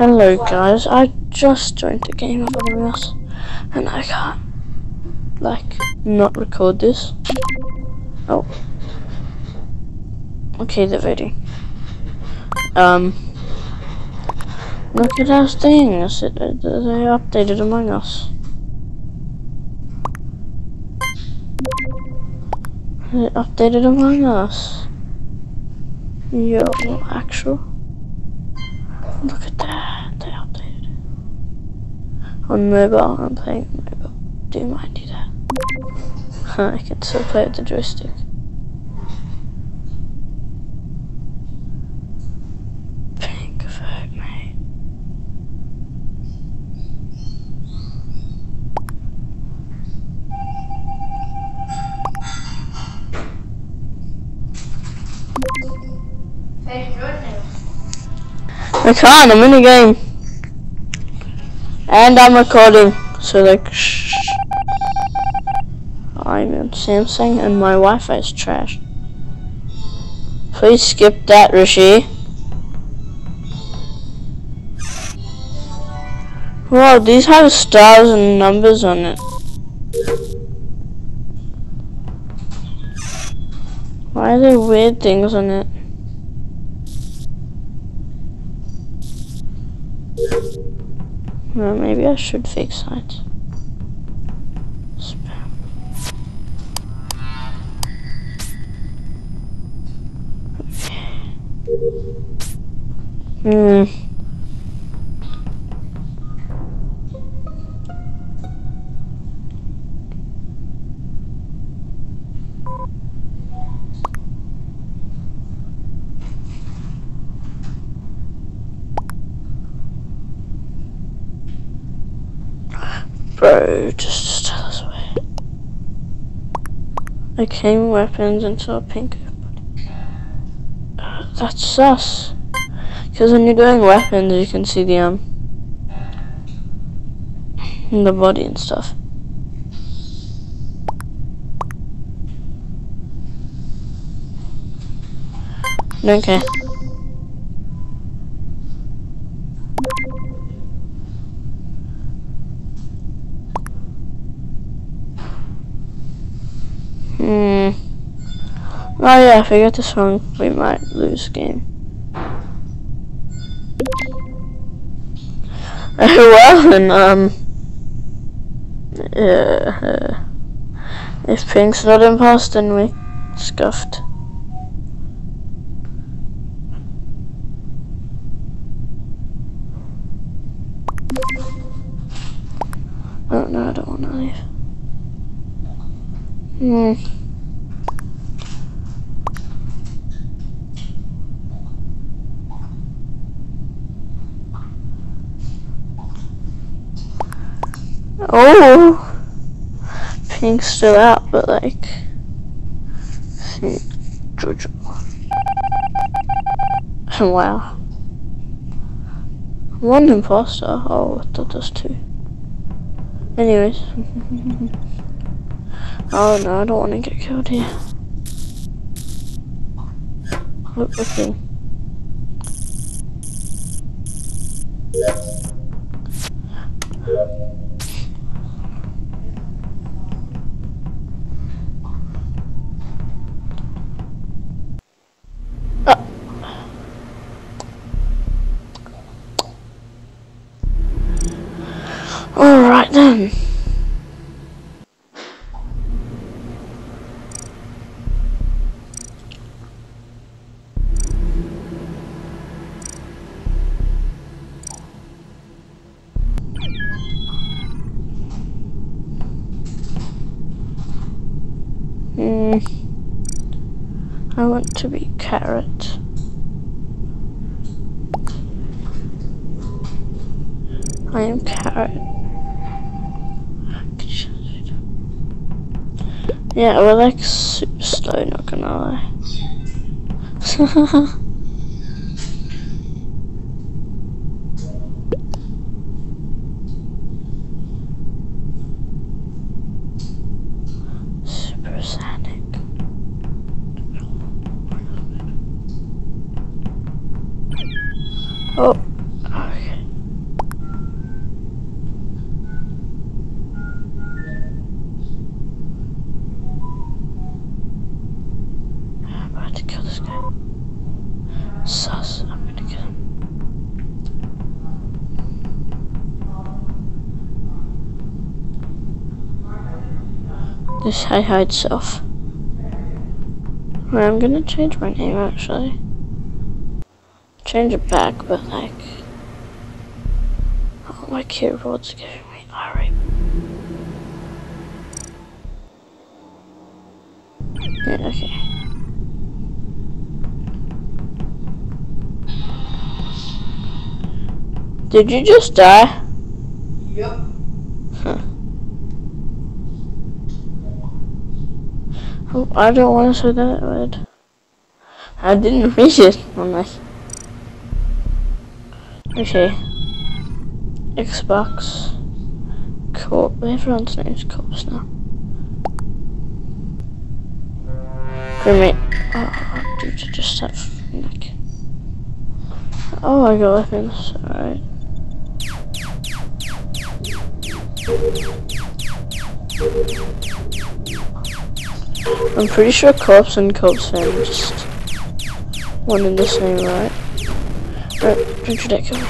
Hello guys, I just joined the game of Us and I can't like not record this. Oh. Okay, they're ready. Um Look at those things. It, it, they updated Among Us. They updated Among Us. Yo, actual. Look at that. They updated it. On mobile, I'm playing mobile. Do you mind do that? I can still play with the joystick. Pink vote, mate. I can't, I'm in the game. And I'm recording. So like shh. I'm on Samsung and my Wi-Fi is trash. Please skip that, Rishi. Whoa, these have stars and numbers on it. Why are there weird things on it? Well, maybe I should fix. Spam. Hmm. Bro, just, tell us away. I came weapons and saw a pink. Uh, that's sus. Because when you're doing weapons, you can see the um, the body and stuff. Okay. Hmm. Oh yeah, if I get this wrong, we might lose game. well, and um, yeah, uh, if Pink's not imposter, then we scuffed. Oh no, I don't want to leave. Hmm. Oh, Pink's still out, but like, see, Jojo. Wow. One imposter. Oh, I thought there's two. Anyways. oh no, I don't want to get killed here. Look, looking. Carrot. I am carrot. Yeah, we're like super slow, not gonna lie. This hi hide self. Right, I'm gonna change my name actually. Change it back, but like. Oh, my keyboard's giving me alright. Yeah, okay. Did you just die? Yep. Oh, I don't want to say that word. I didn't finish it on my. Okay. Xbox. Corp. Everyone's name's Corpse now. Crewmate. Oh, dude, just have like. Oh, I oh got weapons. Alright. I'm pretty sure cops and cops are just one and the same, right? Right, you dare kill me.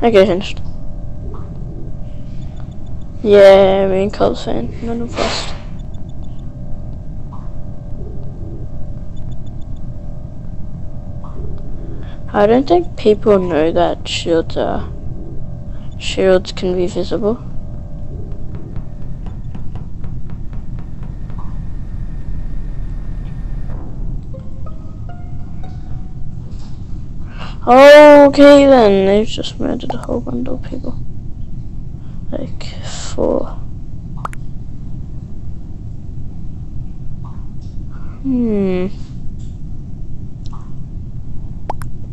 Okay, finished. Yeah, I mean cops fan, none of us. I don't think people know that shields are shields can be visible. Okay then, they've just murdered a whole bundle of people. Like four. Hmm.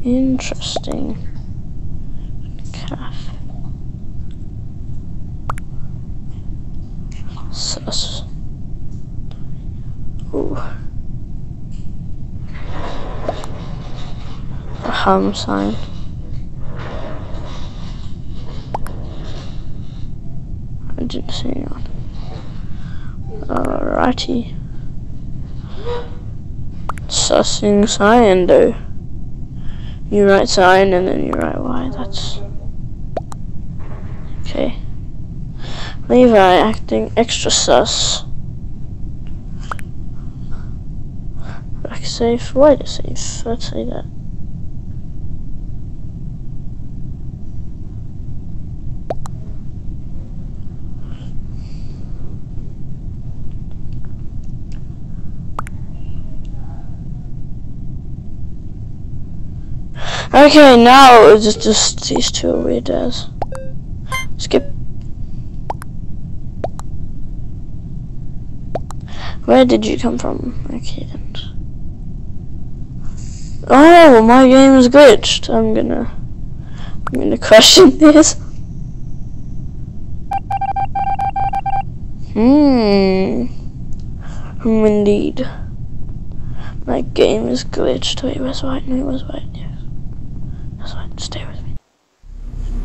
Interesting. Hum sign. I didn't see anyone. Alrighty. Sussing sign though. You write sign and then you write Y, that's... Okay. Levi acting extra sus. Back safe, to safe? Let's say that. Okay, now it's just, just these two as. Skip. Where did you come from? Okay then. Oh, my game is glitched. I'm gonna, I'm gonna question this. Hmm. Hmm, indeed. My game is glitched. Wait, where's white? No, where's white? That's. Stay with me.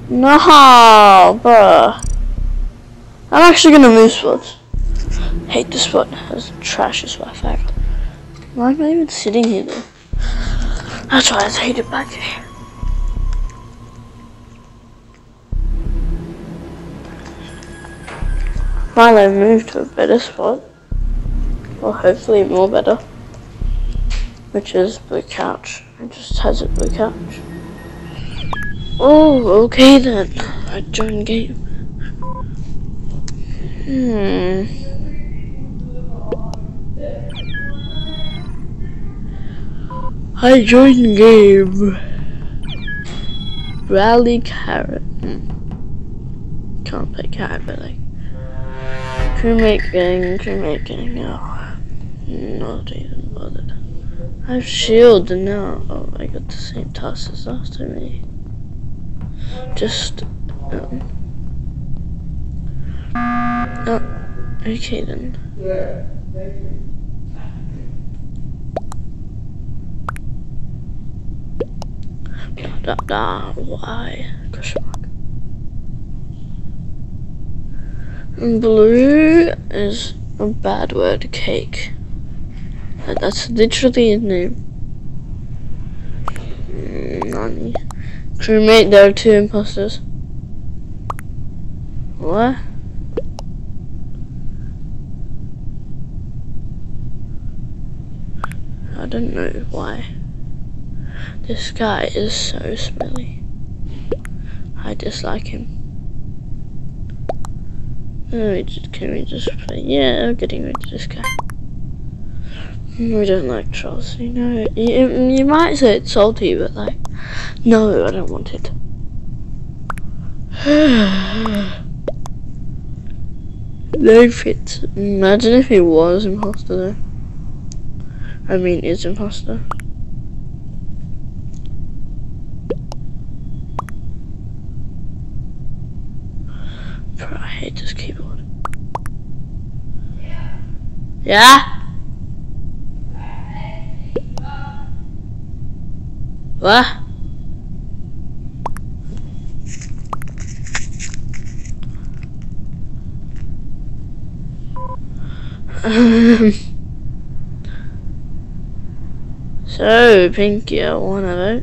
No, bruh. I'm actually gonna move spots. Hate this spot. It's trash as Wi-Fi. Why am I even sitting here though? That's why I hate it back here. I move to a better spot. Or hopefully more better. Which is blue couch. It just has a blue couch. Oh, okay then. I join game. Hmm. I joined game. Rally carrot. Hmm. Can't play carrot, but like. Crewmate gang, crewmate gang. Oh, not even bothered. I have shield now. Oh, I got the same task as after me. Just. Um, oh, okay then. Da, da, da, why? Question mark. Blue is a bad word, cake. That's literally his name. Mm, Nani. Crewmate, there are two imposters. What? I don't know why. This guy is so smelly. I dislike him. Oh, we just, can we just? Yeah, I'm getting rid of this guy. We don't like trolls, you know. You, you might say it's salty, but like, no, I don't want it. no fit. Imagine if he was imposter though. I mean, is imposter. I hate this keyboard. Yeah? What? so, Pinky, I wanna vote.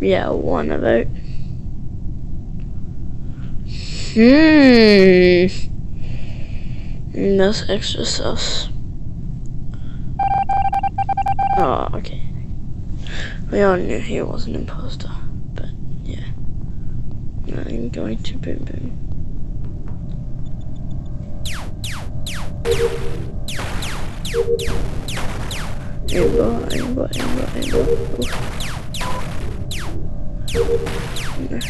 Yeah, I wanna vote. Hmm. That's extra sauce. Oh, okay. We all knew he was an imposter, but yeah. I'm going to boom boom. Amber, Amber, Amber, Amber. Amber.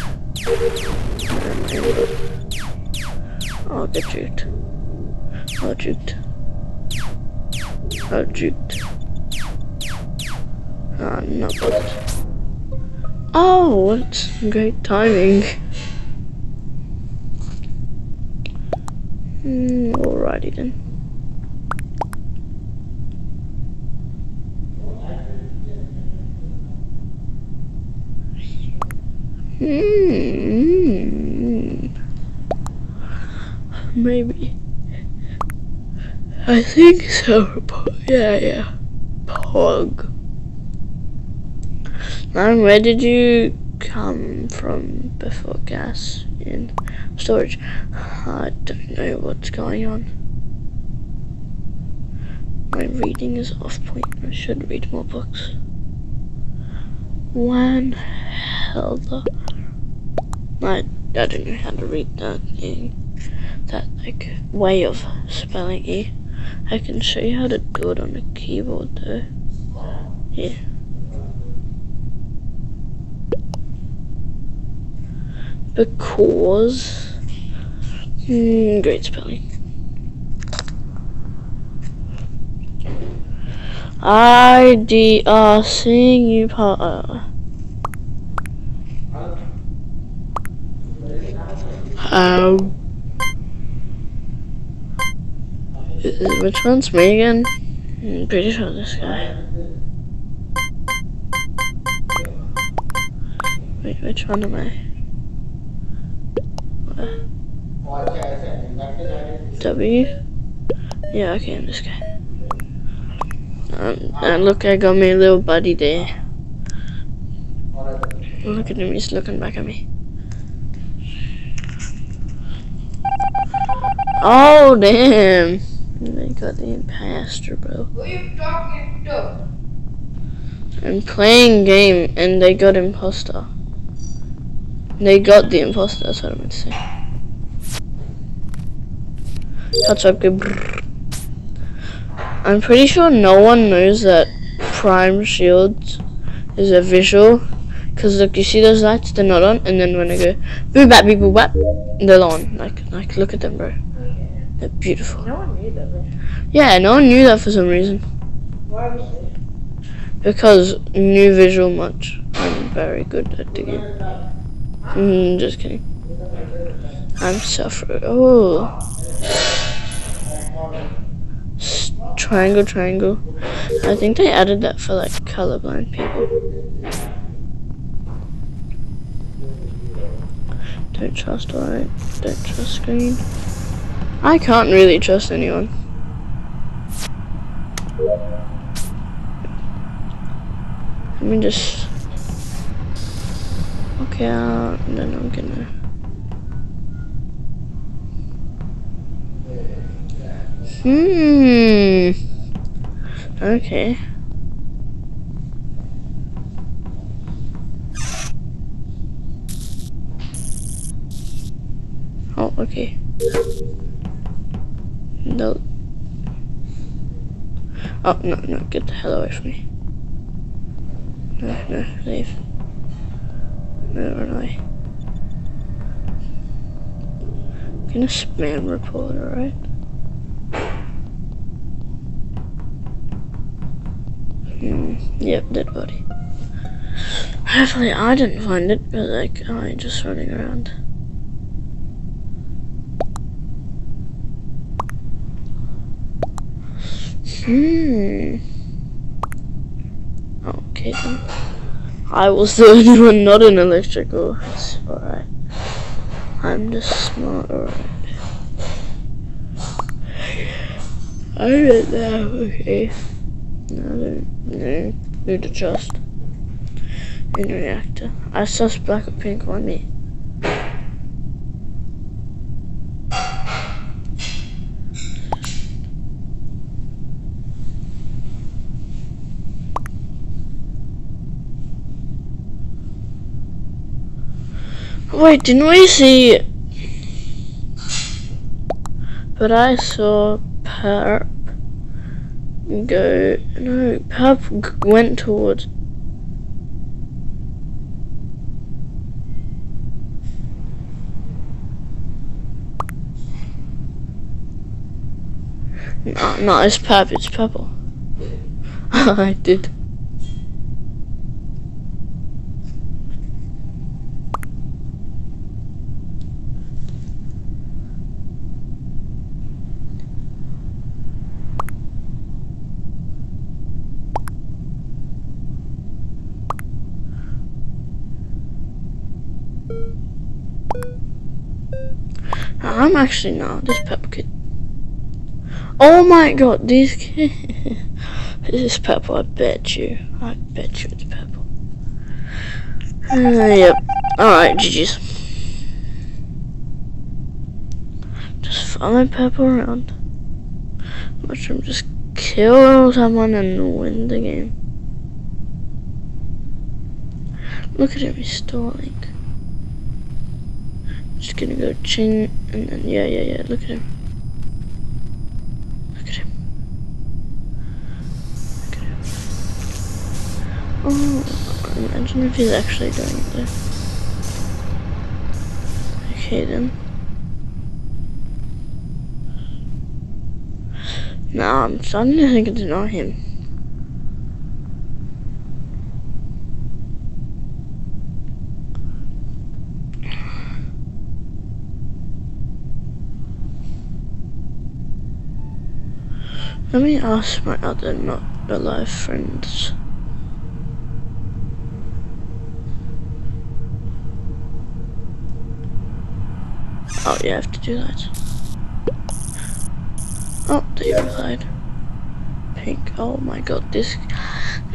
I'll get juked. I'll juked. I'll juked. Not bothered. Oh, what great timing. Mm, alrighty then. Hmm. Maybe. I think so. Yeah, yeah. Pog. Man, where did you come from before gas in storage? I don't know what's going on. My reading is off point. I should read more books. One hell the I, I don't know how to read that in that like way of spelling E. I can show you how to do it on the keyboard though. Yeah. Because mm, great spelling. I D R seeing you part. How? Which one's me again? I'm pretty sure this guy. Wait, which one am I? W? Yeah, okay, I'm this guy. Um, and look, I got my little buddy there. Look at him, he's looking back at me. Oh, damn. They got the imposter, bro. Who you talking to? I'm playing game and they got imposter. They got the imposter, that's what I meant to say. That's up good. I'm pretty sure no one knows that Prime Shields is a visual. Cause look, you see those lights? They're not on, and then when I go boo bap boo bap, they're on. Like, like, look at them, bro. They're beautiful. No one knew that. Right? Yeah, no one knew that for some reason. Why was it? Because new visual much. I'm very good at the game. Mm, just kidding. I'm suffering. Oh. Triangle, triangle. I think they added that for like colorblind people. Don't trust white. Don't trust green. I can't really trust anyone. Let me just. Okay, uh, and then I'm gonna. Hmm. Okay. Oh, okay. No. Oh, no, no, get the hell away from me. No, no, leave. No, run away. I'm gonna spam report, alright? Hmm, yep, dead body. Hopefully I didn't find it, but like, I'm just running around. Hmm. Okay then. I was the only one not in electrical. Alright. I'm just smart, alright. I don't know, okay. No, no, need to trust in reactor. I sus black and pink on me. Wait, didn't we see? But I saw Perp go. No, Perp went towards. No, no, it's Perp, it's purple. I did. I'm actually not this pepper kid. Oh my god, kids. this is pepper, I bet you. I bet you it's purple. Uh, yep. Alright, GG's. Just follow pepper around. Mushroom just kill someone and win the game. Look at him, he's stalling. Gonna go chin and then yeah yeah yeah look at him. Look at him. Look at him. Oh imagine if he's actually doing it there. Okay then. Nah, I'm starting to think it's not him. Let me ask my other not alive friends. Oh, you have to do that. Oh, they replied. Pink. Oh my god, this.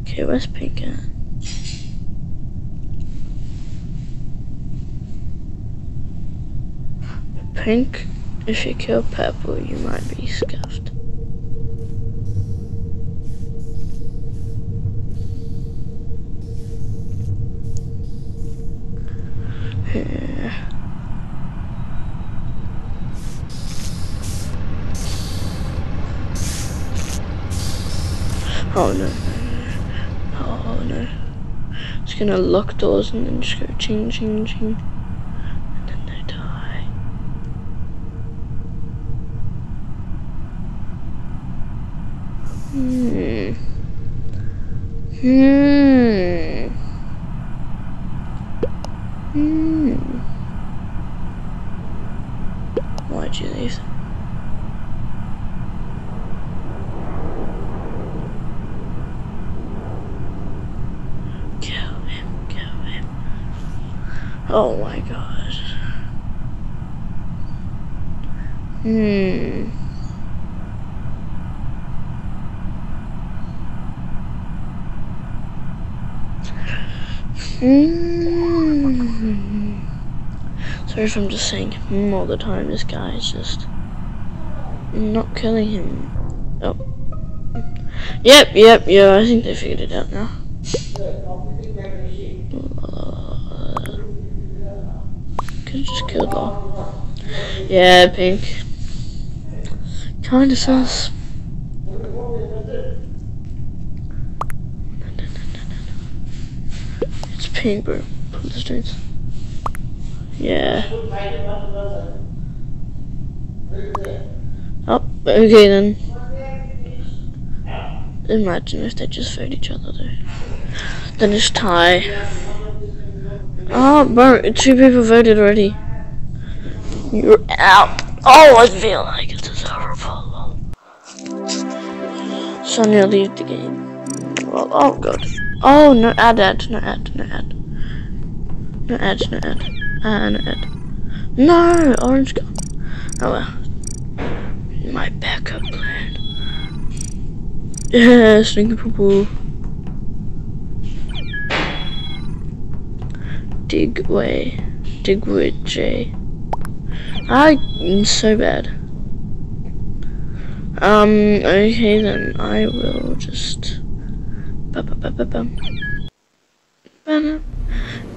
Okay, where's Pink at? Pink, if you kill Purple, you might be scuffed. Yeah. Oh no. Oh no. Just gonna lock doors and then just go ching ching ching. And then they die. Hmm. Hmm. Hmm. Why'd you leave? Kill him, kill him. Oh my god. Hmm. Mm. I'm just saying mm all the time. This guy is just not killing him. Oh. Yep, yep, yeah, I think they figured it out now. Could've just killed her. Yeah, pink. Kinda sus. It's pink, bro. The strings. Yeah. Oh, okay then. Imagine if they just vote each other though. Then it's tie. Oh, bro, two people voted already. You're out. Oh, I feel like a horrible. Sonia, leave the game. Well, oh god. Oh, no ad, ad, no ad, no ad. No ad, no ad. Ah, no. No, orange gone. Oh well. My backup plan. Yes, thank you, poo Digway. Digwood J. I'm so bad. Um, okay then, I will just... Ba-ba-ba-ba-bum. Ba-da.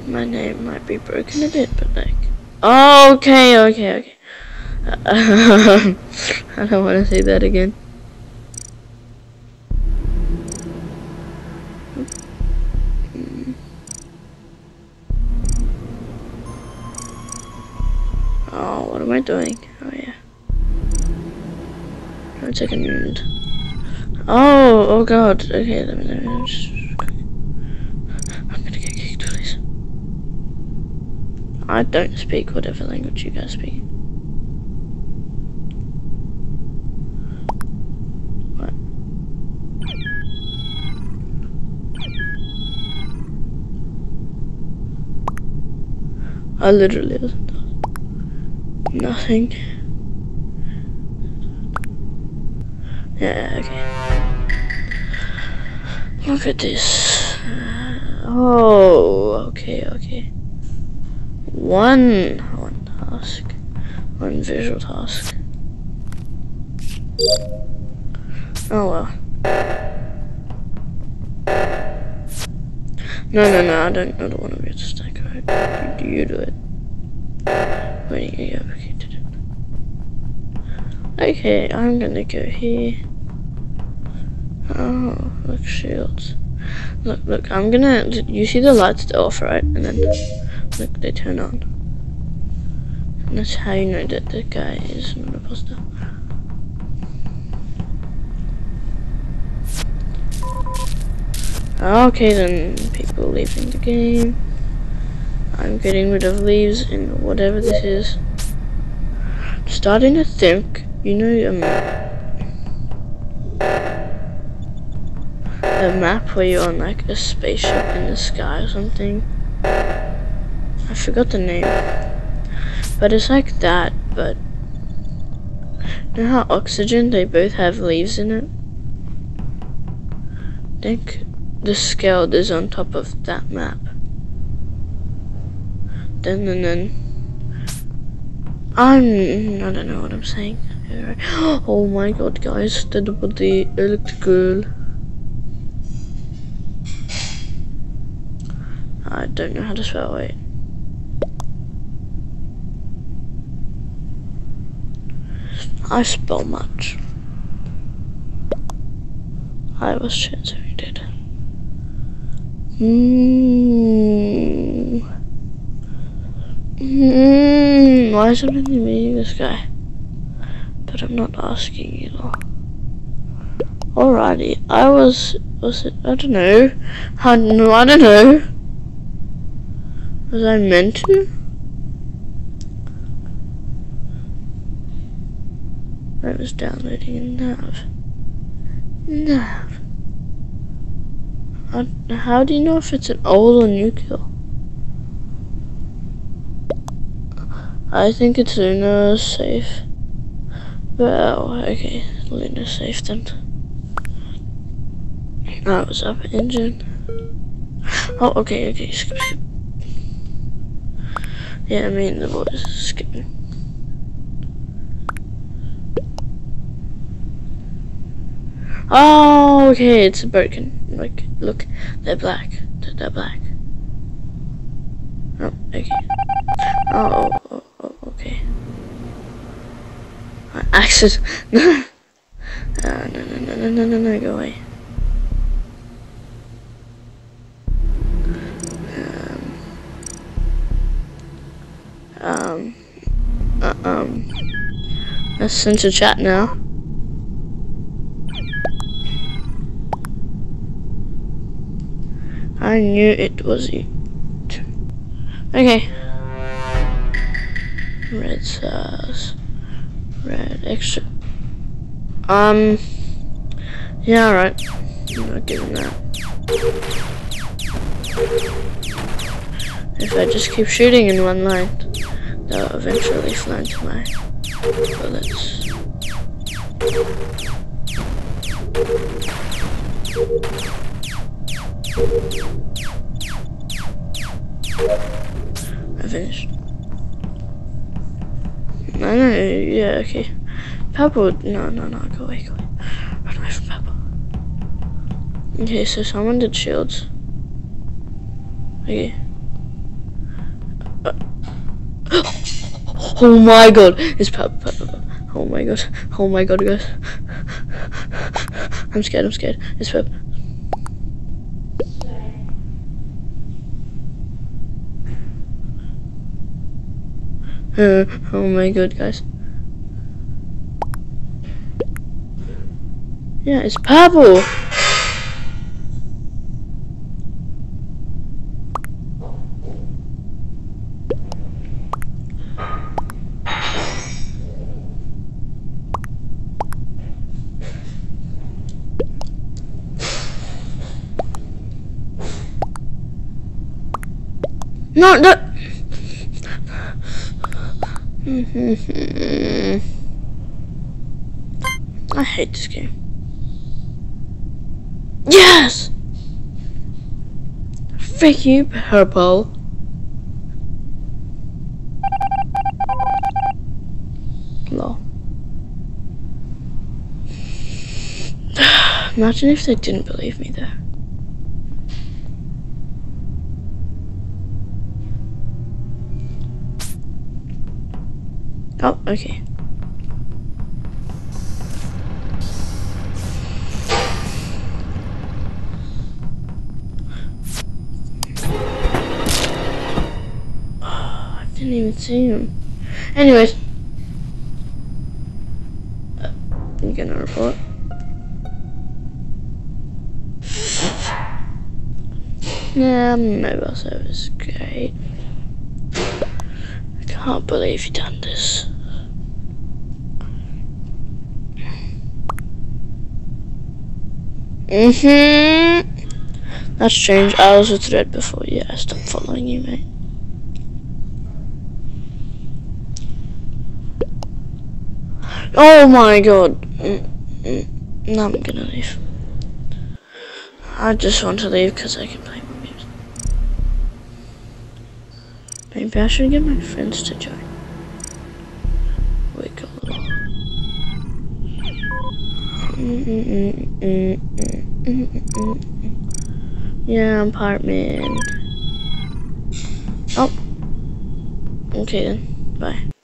My name might be broken a bit, but like... Oh, okay, okay, okay. I don't want to say that again. Oh, what am I doing? Oh yeah. One second. Oh, oh god. Okay, let me, let me just... I'm gonna get kicked, please. I don't speak whatever language you guys speak. I literally. Nothing. Yeah, okay. Look at this. Oh, okay, okay. One, one task. One visual task. Oh well. No, no, no, I don't, I don't want to be a stack, right? You, you do it. Wait, yeah, okay, did it. Okay, I'm gonna go here. Oh, look, shields. Look, look, I'm gonna, you see the lights off, right? And then, look, they turn on. And that's how you know that the guy is not a imposter. Okay then, people leaving the game. I'm getting rid of leaves and whatever this is. Starting to think, you know, um, a map where you're on like a spaceship in the sky or something. Forgot the name. But it's like that, but you know how oxygen, they both have leaves in it? I think the scale is on top of that map. Then and then I'm I don't know what I'm saying. Oh my god guys, the the electrical I don't know how to spell it. I spell much. I was translated. Hmm. Hmm. Why is it only me, this guy? But I'm not asking you know. Alrighty, I was, was it, I don't know. I, no, I don't know. Was I meant to? Was downloading a nav. Nav. How do you know if it's an old or new kill? I think it's Luna safe. Well, okay, Luna safe then. That was up engine. Oh, okay, okay, skip. Yeah, me and the boys skipping. Oh, okay, it's broken. Like, look, they're black. They're black. Oh, okay. Oh, oh, oh, oh okay. I access. no, no, no, no, no, no, no, go away. Um. Um. Uh, um. Let's chat now. I knew it was it. Okay. Red sauce. Red extra. Um. Yeah, alright. I'm not giving that. If I just keep shooting in one line, they'll eventually fly into my bullets. I finished. No, no, yeah, okay. Purple, no, no, no, go away, go away. Run away from purple. Okay, so someone did shields. Okay. Uh, oh my god, it's purple. Oh my god, oh my god, guys. I'm scared, I'm scared. It's purple. Uh, oh my god, guys. Yeah, it's purple. No, no. I hate this game. Yes! Thank you, purple. Lol. Imagine if they didn't believe me there. Oh, okay. Oh, I didn't even see him. Anyways. Uh, I'm gonna report. Yeah, mobile service, great. I can't believe you done this. Mm-hmm. That's strange. I was with Red before. Yeah, I stopped following you, mate. Oh my god. Mm -mm. No, I'm gonna leave. I just want to leave because I can play more games. Maybe I should get my friends to join. Yeah, apartment. Oh. Okay then. Bye.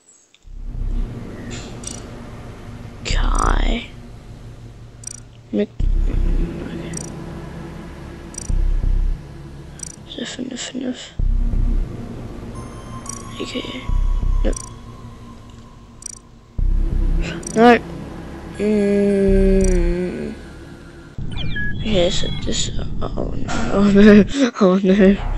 This. Oh no! Oh no! Oh no!